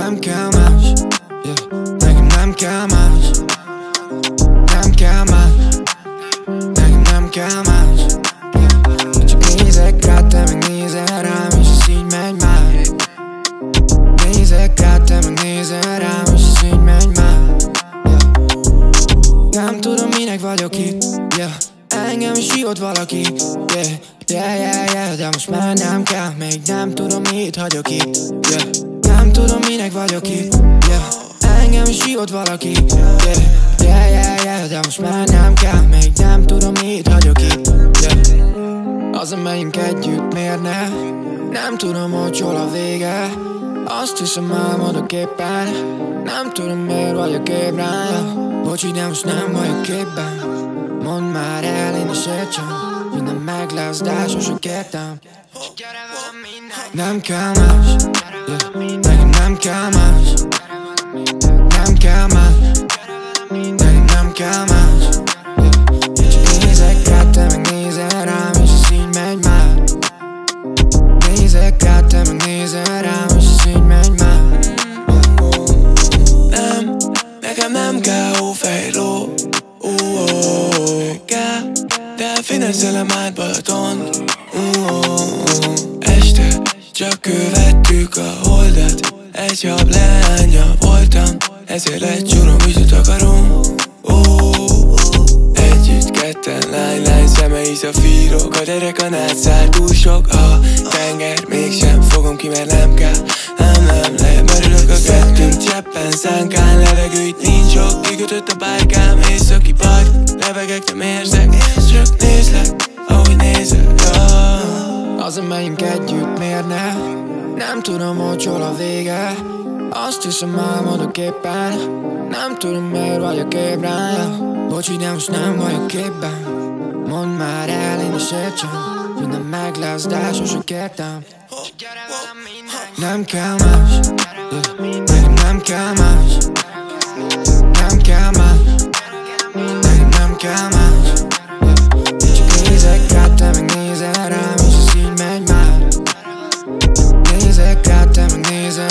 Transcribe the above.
nem kell más yeah. Nekem nem kell más Nem kell más Nekem nem kell más yeah. Csak nézek rád, te meg nézel rám És ez így megy már Nézek rád, te meg nézel rám És ez így megy már yeah. Nem tudom minek vagyok itt yeah. Engem is hívott valaki yeah. Yeah, yeah, yeah, de most már nem kell Még nem tudom mit hagyok itt yeah. Nem tudom minek vagyok itt yeah. Engem is hívott valaki yeah. Yeah, yeah, yeah, de most már nem kell Még nem tudom mit hagyok itt yeah. Az megyünk együtt, miért ne? Nem tudom, hogy hol a vége Azt hiszem álmodok éppen Nem tudom, miért vagyok ébren. Bocsi, de most nem vagyok képben Mondd már el, én is értsem minden meg lesz, de sosem kértem. Nem kell más. Nekem nem kell más. Nem kell más. Nekem nem kell más. Csak nézek rád, te meg nézel rám És ez így megy már. Nézek rád, te meg nézel rám És ez így megy már. Nem, nekem nem kell finesszelem át Balaton. Este csak követtük a holdat. Egy hab leánya voltam Ezért egy csúrom vizet akarom Együtt ketten lány, lány szemei szafírok A derekan túl sok a tenger. Mégsem fogom ki, mert nem kell Nem, nem, lemerülök Cseppen szánkán levegő, itt nincs sok Kikötött a bájkám, északi part Levegek, nem érzek Csak nézlek, ahogy nézel ja. Azért megyünk együtt, miért ne? Nem tudom, hogy hol a vége Azt hiszem álmodok éppen Nem tudom, miért vagyok ébren ja. Bocsi, de most nem vagyok képben Mondd már el, én is értsem Minden meg lesz, de sosem kértem Nem kell más yeah. Nam kamasz Nam nam kamasz Nincs nézek rá, te meg nézel rám És ez így megy már Nézek rá, te meg nézel